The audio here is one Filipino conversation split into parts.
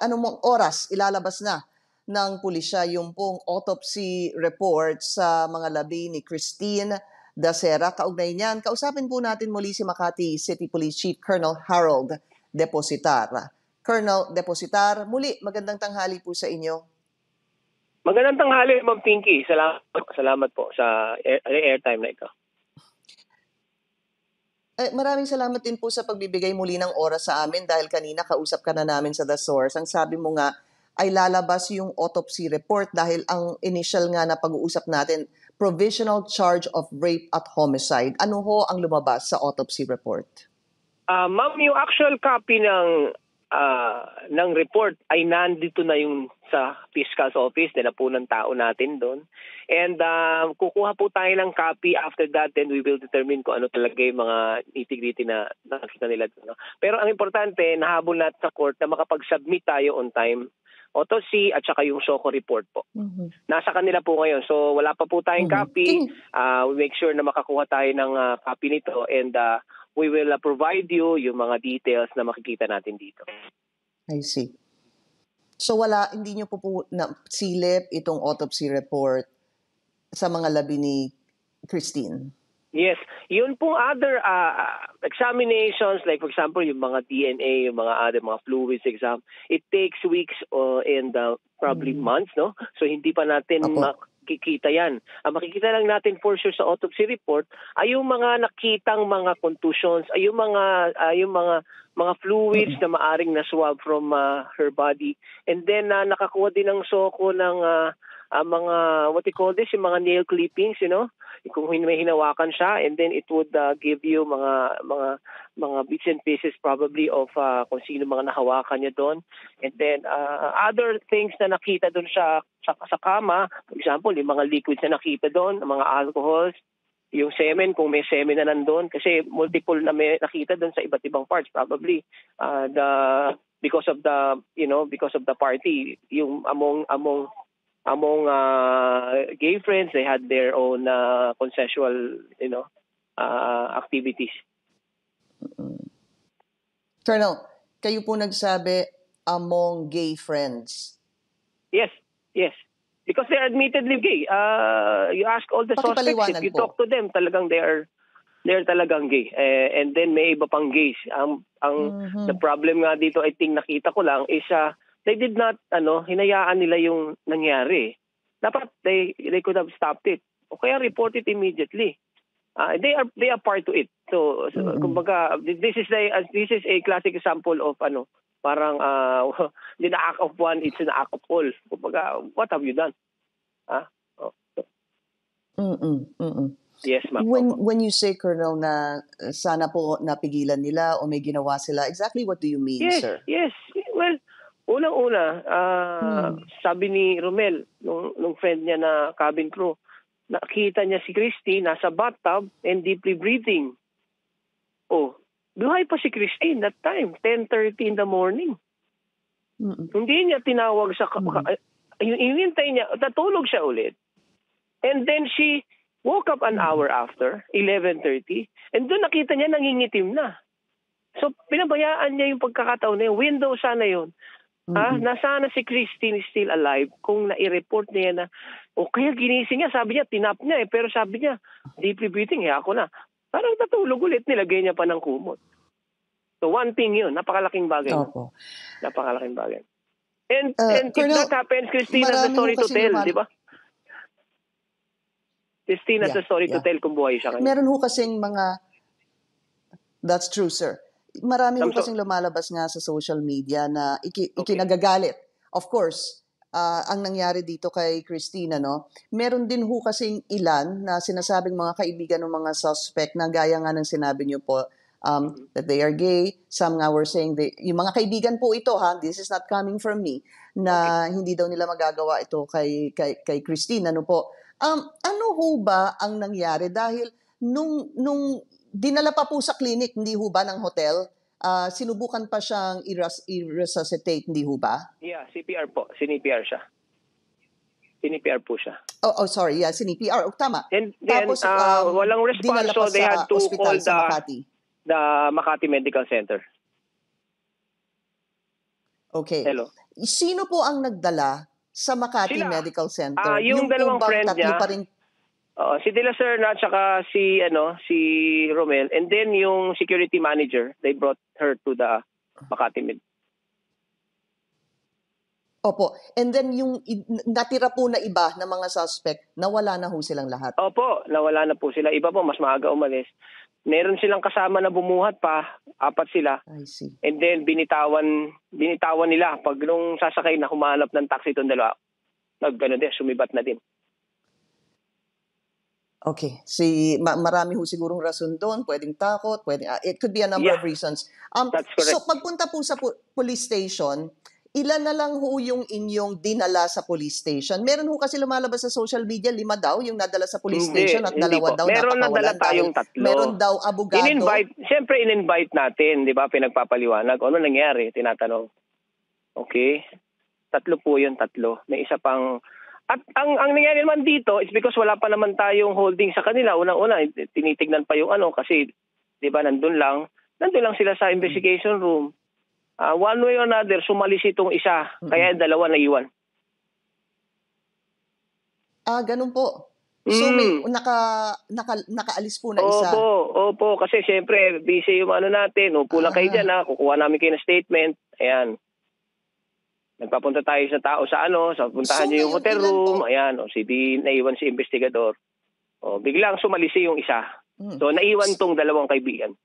Anong oras ilalabas na ng pulisya yung pong autopsy report sa mga labi ni Christine Dacera. Kaugnay niyan, kausapin po natin muli si Makati City Police Chief Colonel Harold Depositar. Colonel Depositar, muli magandang tanghali po sa inyo. Magandang tanghali, Ma'am Pinky. Salamat, salamat po sa air, airtime na ito. Eh, maraming salamat din po sa pagbibigay muli ng oras sa amin dahil kanina kausap ka na namin sa The Source. Ang sabi mo nga ay lalabas yung autopsy report dahil ang initial nga na pag-uusap natin, provisional charge of rape at homicide. Ano ho ang lumabas sa autopsy report? Uh, ma'am, yung actual copy ng uh, ng report ay nandito na yung sa fiscal's office, nila po ng tao natin doon. And uh, kukuha po tayo ng copy. After that, then we will determine kung ano talaga yung mga nitty-gritty na nakikita nila doon. No? Pero ang importante, nahabol natin sa court na makapag-submit tayo on time autopsy at saka yung SOCO report po. Mm-hmm. Nasa kanila po ngayon. So wala pa po tayong mm-hmm. copy. Uh, we make sure na makakuha tayo ng uh, copy nito and uh, we will uh, provide you yung mga details na makikita natin dito. I see. So wala, hindi nyo po po na silip itong autopsy report sa mga labi ni Christine? Yes. Yun pong other uh, examinations, like for example, yung mga DNA, yung mga other mga fluids exam, it takes weeks uh, and uh, probably mm. months, no? So hindi pa natin Apo makikita yan. Ang makikita lang natin for sure sa autopsy report ay yung mga nakitang mga contusions, ay yung mga ay yung mga mga fluids na maaring na swab from uh, her body. And then uh, nakakuha din ng soko ng uh, uh, mga what you call this, yung mga nail clippings, you know? Kung may hinawakan siya and then it would uh, give you mga mga mga bits and pieces probably of uh, kung sino mga nahawakan niya doon. And then uh, other things na nakita doon sa, sa sa kama, for example, yung mga liquids na nakita doon, mga alcohols, yung semen kung may semen na nandoon kasi multiple na may nakita doon sa iba't ibang parts probably uh, the because of the you know because of the party yung among among among uh, gay friends, they had their own uh, consensual, you know, uh, activities. Colonel, kayo po nagsabi among gay friends. Yes, yes. Because they are admittedly gay. Uh, you ask all the suspects, if you po. talk to them, talagang they are they're talagang gay. Uh, and then may iba pang gays. Ang ang mm-hmm. the problem nga dito I think nakita ko lang is uh, they did not ano hinayaan nila yung nangyari. Dapat they they could have stopped it. O kaya report it immediately. Uh, they are they are part to it. So, so mm-hmm. kumbaga this is a uh, this is a classic example of ano parang uh, the act of one it's an act of all. Kumbaga what have you done? Ah? Oh. Mm-mm. Mm-mm. Yes, ma'am. When when you say Colonel na sana po napigilan nila o may ginawa sila, exactly what do you mean, yes, sir? Yes. Well, Unang-una, uh, hmm. sabi ni Romel, nung, nung friend niya na cabin crew, nakita niya si Christy nasa bathtub and deeply breathing. Oh, buhay pa si Christy that time, 10.30 in the morning. Mm-mm. Hindi niya tinawag sa... Mm-hmm. Inintay niya, natulog siya ulit. And then she woke up an hour after, 11.30, and doon nakita niya nangingitim na. So, pinabayaan niya yung pagkakataon na yun. Window sana yun. Ah, nasana si Christine still alive kung nai-report niya na o kaya ginising niya, sabi niya, tinap niya eh. Pero sabi niya, deeply breathing, eh, ako na. Parang natulog ulit, nilagay niya pa ng kumot. So one thing yun, napakalaking bagay. Opo. Napakalaking bagay. And, uh, and Colonel, if that happens, Christine has a story to tell, di ba? Christine has yeah, a story yeah. to tell kung buhay siya ngayon. Meron ho kasing mga, that's true, sir marami ho kasing lumalabas nga sa social media na iki, okay. ikinagagalit. Of course, uh, ang nangyari dito kay Christina, no? Meron din ho kasing ilan na sinasabing mga kaibigan ng mga suspect na gaya nga ng sinabi niyo po, um, mm-hmm. that they are gay. Some nga were saying, they, yung mga kaibigan po ito, ha, this is not coming from me, na okay. hindi daw nila magagawa ito kay, kay, kay Christine. Ano po? Um, ano ho ba ang nangyari? Dahil nung, nung dinala pa po sa clinic, hindi ho ba ng hotel? Uh, sinubukan pa siyang i-resuscitate, hindi ho ba? Yeah, CPR po. Sinipr siya. Sinipr po siya. Oh, oh sorry. Yeah, sinipr. Oh, tama. And then, Tapos, uh, um, walang response, so they had to call the, Makati. the Makati Medical Center. Okay. Hello. Sino po ang nagdala sa Makati Sila. Medical Center? Ah, yung po dalawang friend niya. pa rin Oo, si De La Serna at saka si ano si Romel and then yung security manager they brought her to the Makati Med. Opo. And then yung natira po na iba na mga suspect, nawala na ho silang lahat. Opo, nawala na po sila. Iba po mas maaga umalis. Meron silang kasama na bumuhat pa, apat sila. I see. And then binitawan binitawan nila pag nung sasakay na humanap ng taxi itong dalawa. Nag ano din, sumibat na din. Okay. Si ma- marami ho sigurong rason doon, pwedeng takot, pwedeng ah, it could be a number Yeah. of reasons. Um That's correct. so pagpunta po sa pu- police station, ilan na lang ho yung inyong dinala sa police station? Meron ho kasi lumalabas sa social media, lima daw yung nadala sa police Hindi, station at hindi dalawa po. daw Meron na napakawalan dala tayong dahil tatlo. Meron daw abogado. In-invite, siyempre in-invite natin, di ba? Pinagpapaliwanag. Ano nangyari? Tinatanong. Okay. Tatlo po yun, tatlo. May isa pang... At ang, ang nangyari naman dito is because wala pa naman tayong holding sa kanila. Unang-una, tinitignan pa yung ano kasi, di ba, nandun lang. Nandun lang sila sa investigation room. Ah, one way or another, sumalis itong isa. Kaya yung dalawa na iwan. Ah, ganun po. So Mm. may naka, naka nakaalis po na isa. Opo, opo. Kasi siyempre, busy yung ano natin. Upo lang kayo Ah. dyan ha. Kukuha namin kayo ng statement. Ayan. Nagpapunta tayo sa tao sa ano, sa puntahan So, niyo yung hotel room. po? Ayan, o si di naiwan si investigador. O, biglang sumalisi yung isa. Mm. So, naiwan tong dalawang kaibigan.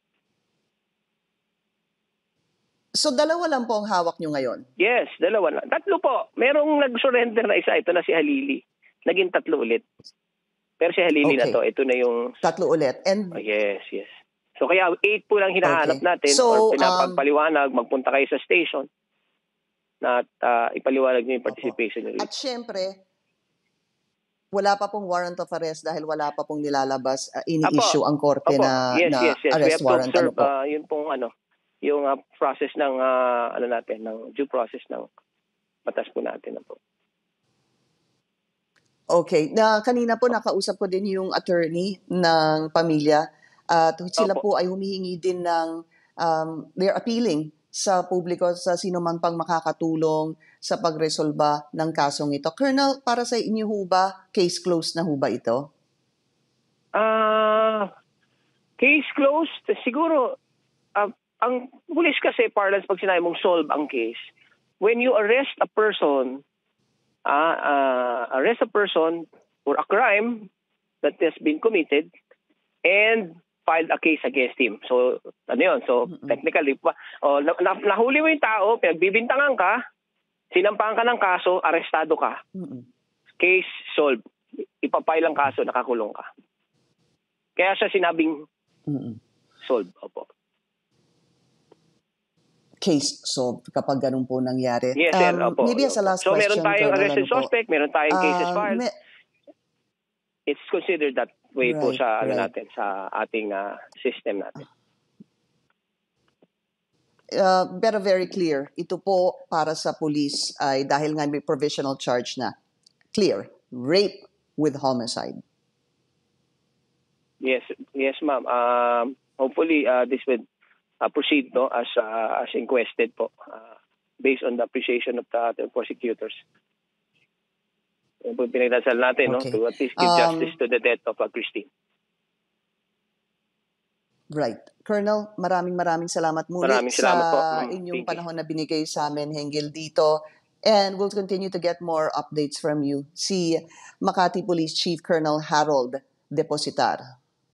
So dalawa lang po ang hawak nyo ngayon. Yes, dalawa na. Tatlo po. Merong nag-surrender na isa. Ito na si Halili. Naging tatlo ulit. Pero si Halili na Okay. to. Ito na yung... Tatlo ulit. And Oh, yes, yes. So, kaya eight po lang hinahanap Okay. natin So, or um, pinapagpaliwanag, magpunta kayo sa station na ah, ipaliwanag niyo yung participation niyo. At syempre, wala pa pong warrant of arrest dahil wala pa pong nilalabas, uh, ini-issue ang korte Opo, na, yes, na yes, yes. Arrest warrant. Ano observe po? ah, yun pong ano, yung ah, process ng ah, ano natin, ng due process ng batas po natin na po. Okay. Na, kanina po nakausap ko din yung attorney ng pamilya at sila Opo. po ay humihingi din ng, um, they're appealing sa publiko, sa sino man pang makakatulong sa pagresolba ng kasong ito. Colonel, para sa inyo ho ba, case closed na ho ba ito? Ah, case closed. Siguro, ah, ang pulis kasi, parlance, pag sinabi mong solve ang case, when you arrest a person, ah, ah, arrest a person for a crime that has been committed and filed a case against him. So, ano yun? So, Mm-mm. technically, oh, na, na- nahuli mo yung tao, pinagbibintangan ka, sinampahan ka ng kaso, arestado ka. Case solved. Ipapile ang kaso, nakakulong ka. Kaya siya sinabing solved. Opo. case solved kapag ganun po nangyari. Yes, sir. Um, Opo. Maybe as a last so, question, meron tayong arrested ano po? suspect, meron tayong cases Um, filed. me- It's considered that way po Right, sa ano right. natin, sa ating ah, system natin. uh, pero very clear, ito po para sa police ay dahil nga may provisional charge na. Clear. Rape with homicide. Yes, yes, ma'am. Um, hopefully, uh, this will uh, proceed no as uh, as inquested po, uh, based on the appreciation of the, the prosecutors. Yan po yung pinagdasal natin, Okay. no, to at least give Um, justice to the death of uh, Christine. Right. Colonel, maraming maraming salamat muli Maraming salamat sa po, inyong Thank you. panahon na binigay sa amin hinggil dito. And we'll continue to get more updates from you. Si Makati Police Chief Colonel Harold Depositar.